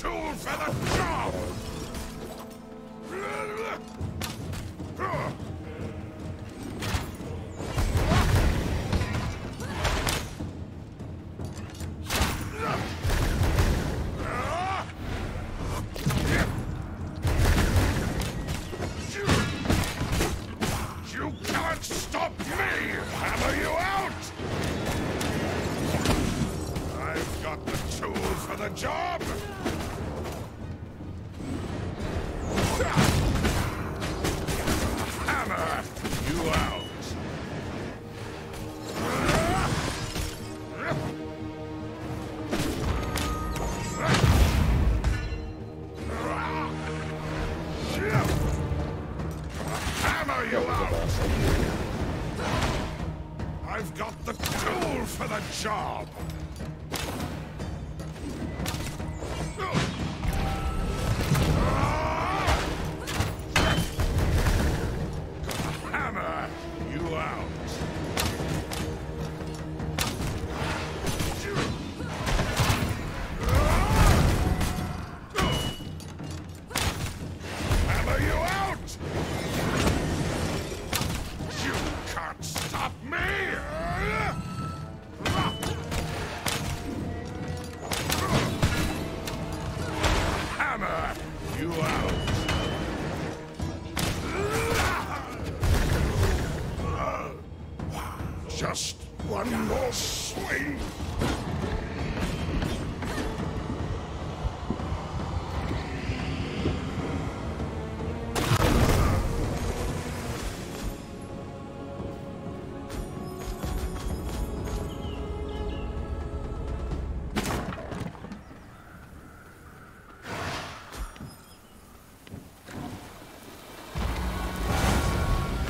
tool for the you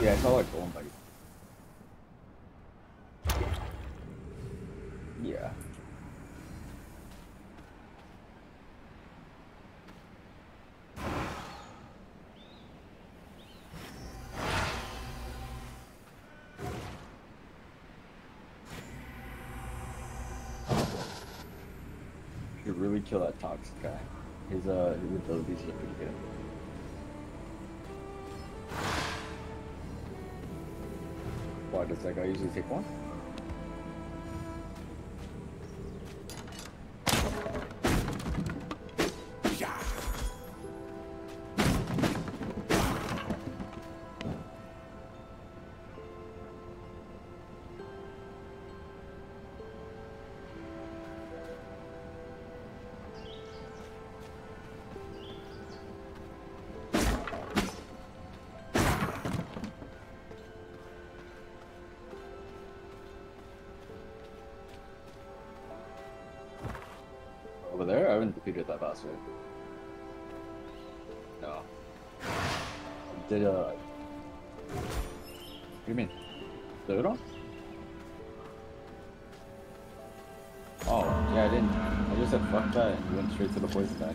Yeah, it's all like going like. Yeah. Should really kill that toxic guy. His uh his abilities are pretty good. Does that guy usually take one? Haven't defeated that yet. No. Did uh What do you mean? On? Oh, yeah I didn't. I just said fuck that and went straight to the poison guy.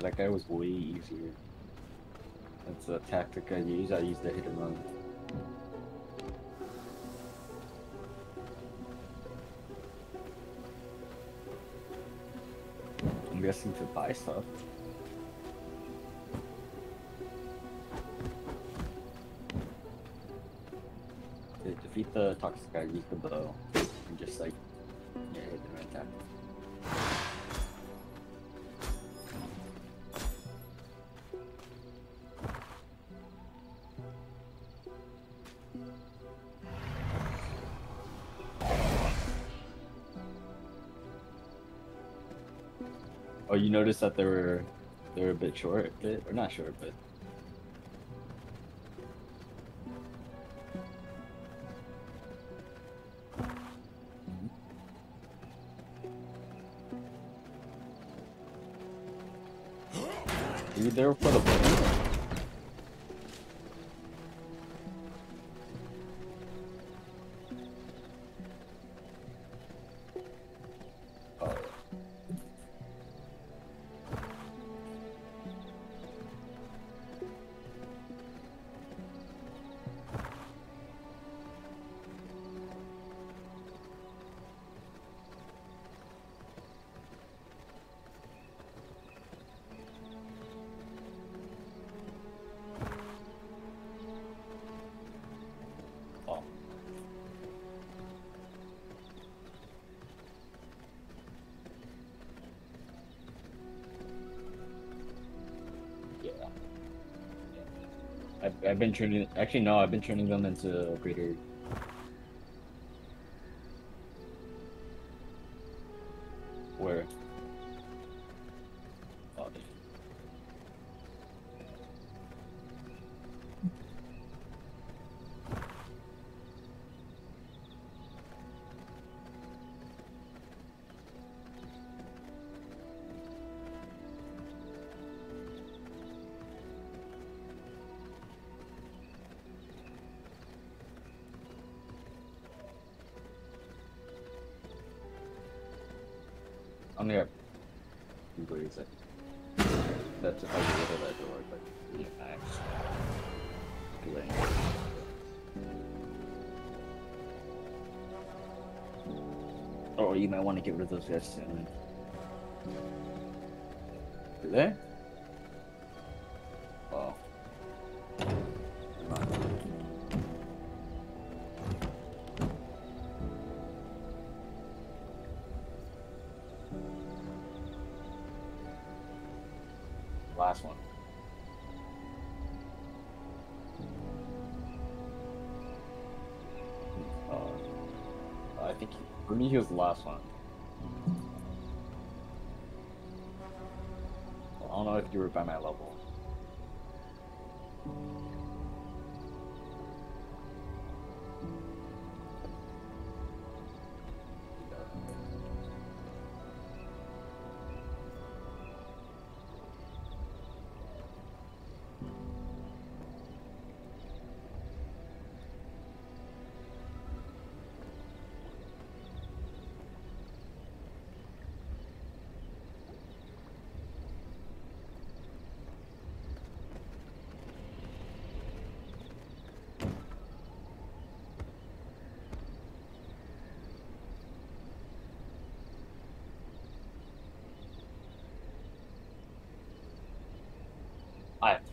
that guy was way easier. That's a tactic I use. I use to hit and run. Guessing to buy stuff. To defeat the toxic guy, use the bow. And just like, yeah, hit them right there. You noticed that they were they were a bit short, a bit or not short, but Are you there for the I've been turning. Actually, no, I've been turning them into greater. I'm gonna Where is it? That's how you get that door, but yeah. Oh, you might want to get rid of those guys soon. You there? For me he was the last one. I don't know if you were by my level.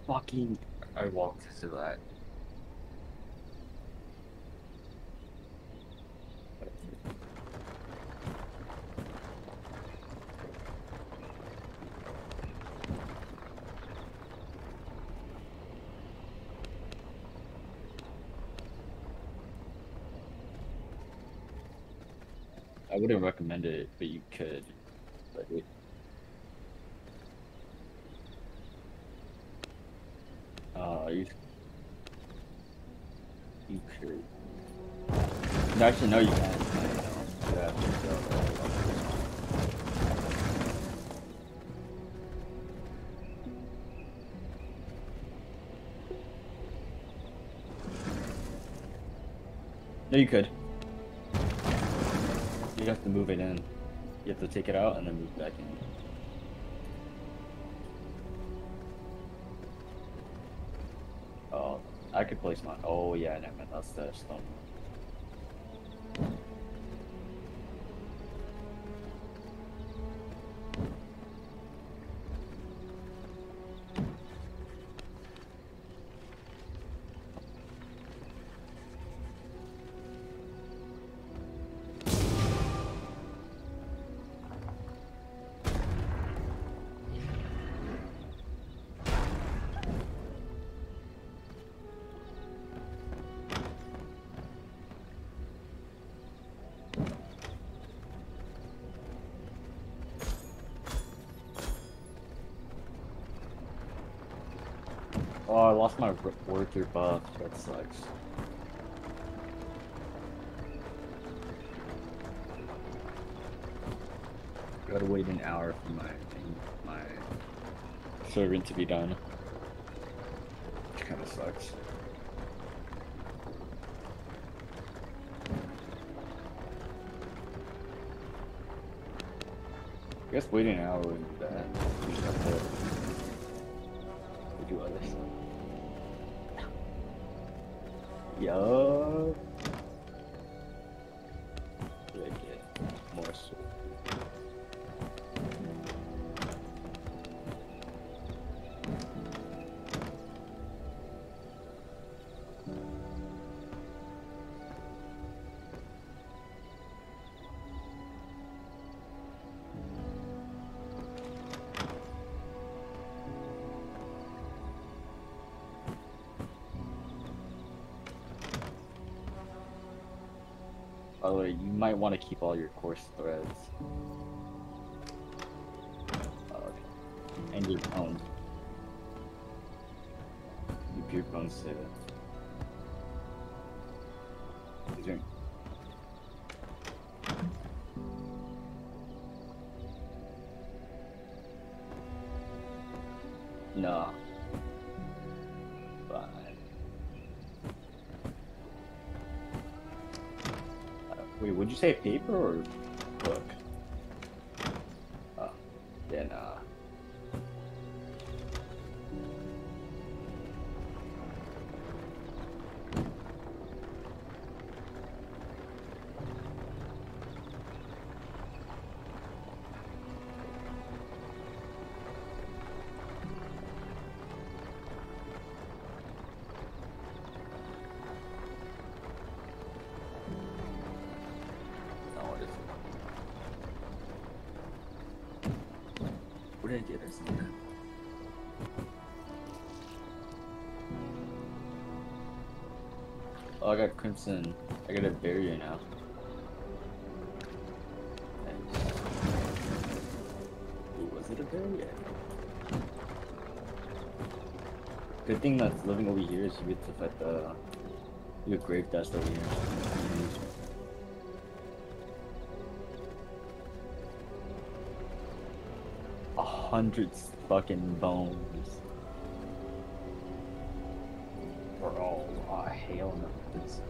Fucking I walked into that. I wouldn't recommend it, but you could. But it, uh, you, you. No, actually, no, you can't. Go. No, you could. You have to move it in. You have to take it out and then move back in. I could place my. Oh yeah, never mind. That's the stone. Oh, I lost my worker buff. That sucks. Gotta wait an hour for my my servant to be done. Which kind of sucks. I guess waiting an hour wouldn't be bad. We just have to we do other stuff. By the way, you might want to keep all your coarse threads. Oh, okay. And your bones. Keep your bones there- No. Say paper or What did I or something? Oh, I got Crimson. I got a barrier now. Ooh, was it a barrier? Good thing that's living over here is you get to fight the get grave dust over here. Hundred fucking bones. Bro, oh, hell no. This-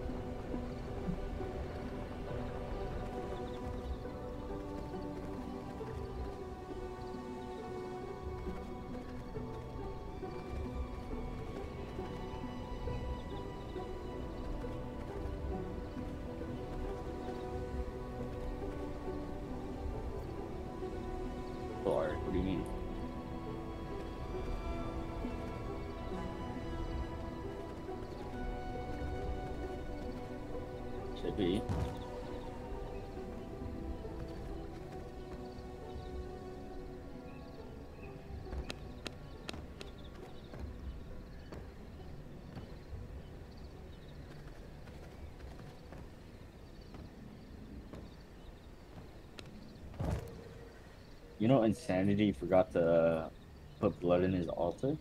Mean? Should be. Know, Insanity forgot to put blood in his altar?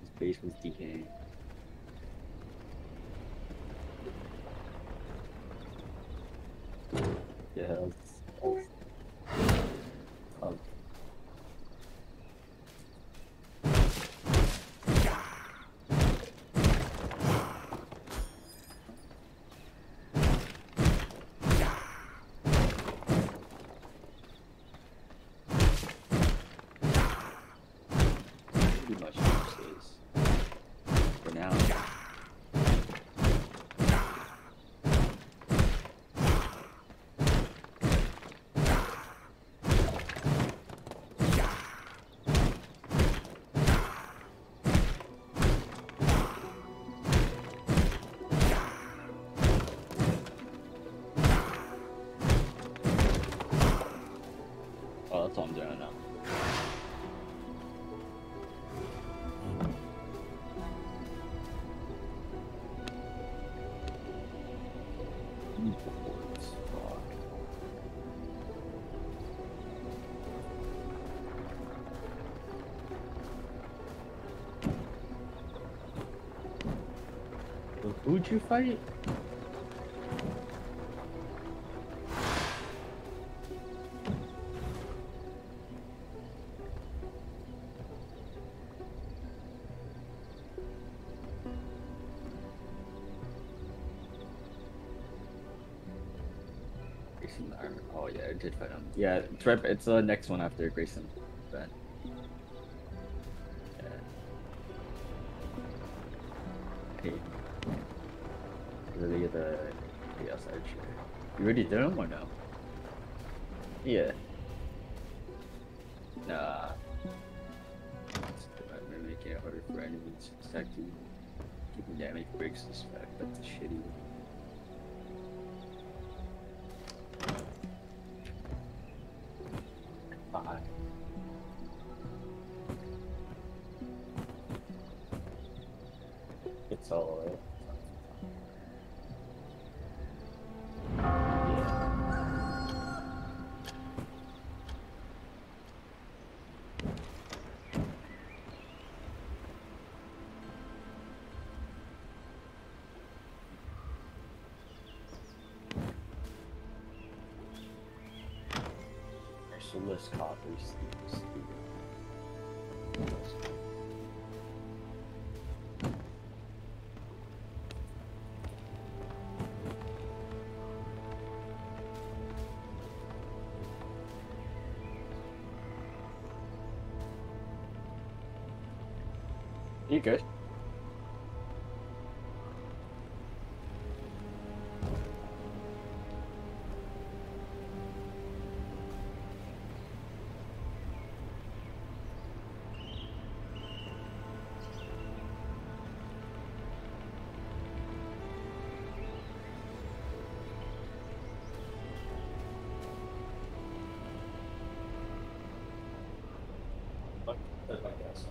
His base was decaying. I'm doing now. Boards, fuck. Who'd you fight? Oh yeah, it's right. It's the next one after Grayson. But yeah. Hey, really the the outside. You already did them or no? Yeah. Nah. About making it harder for enemies to attack you. Keeping damage breaks this fact. That's shitty. Bye. List copies. You good? I guess.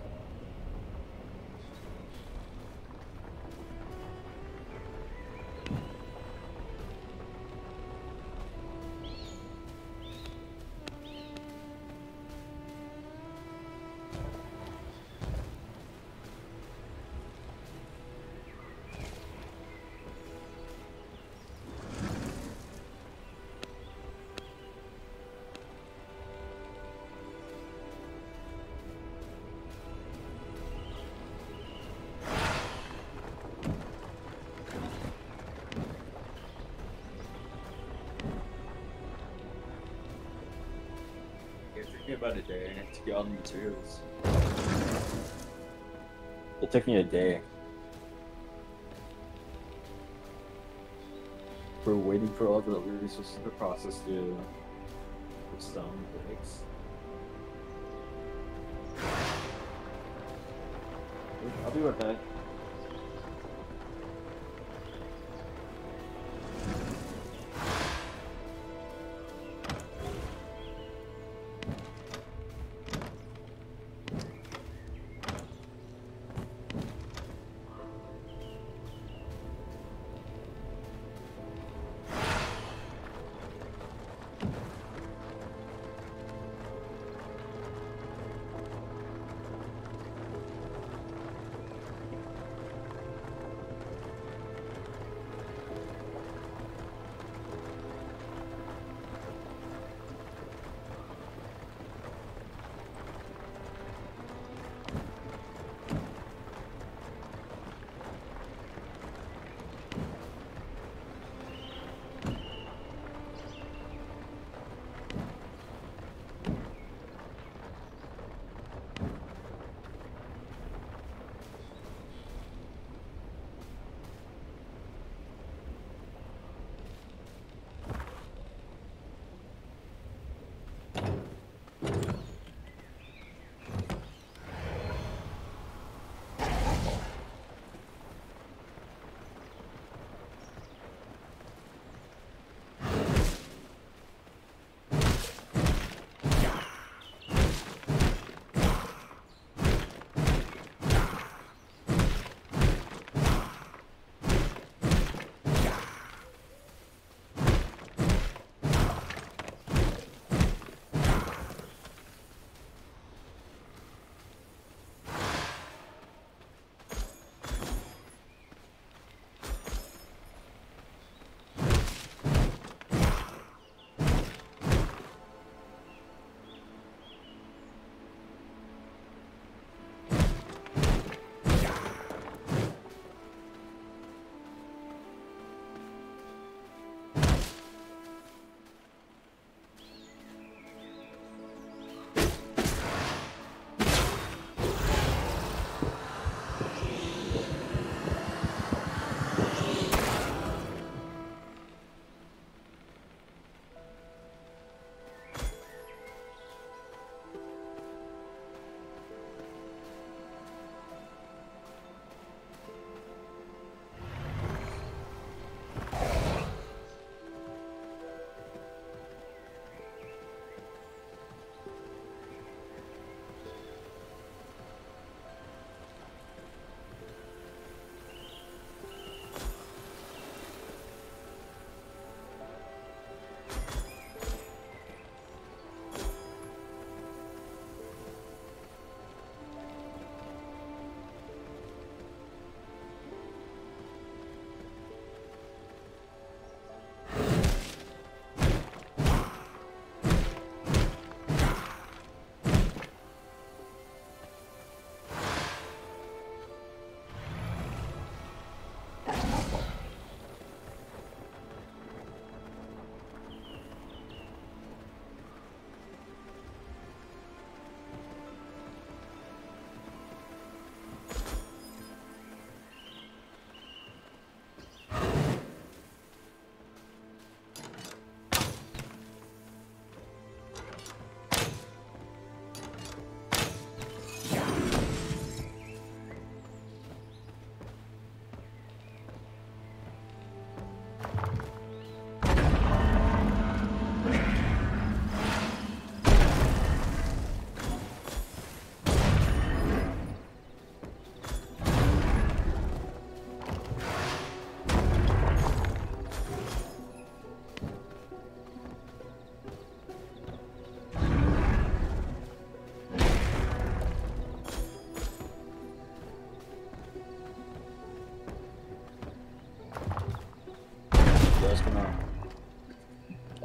About a day to get all the materials. It took me a day. We're waiting for all the resources to process the stone bricks. I'll be right back.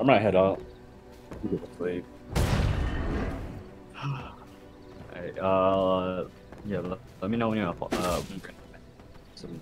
I'm gonna head out. Go to sleep. Alright, uh, yeah, let, let me know when you're up. Uh, Some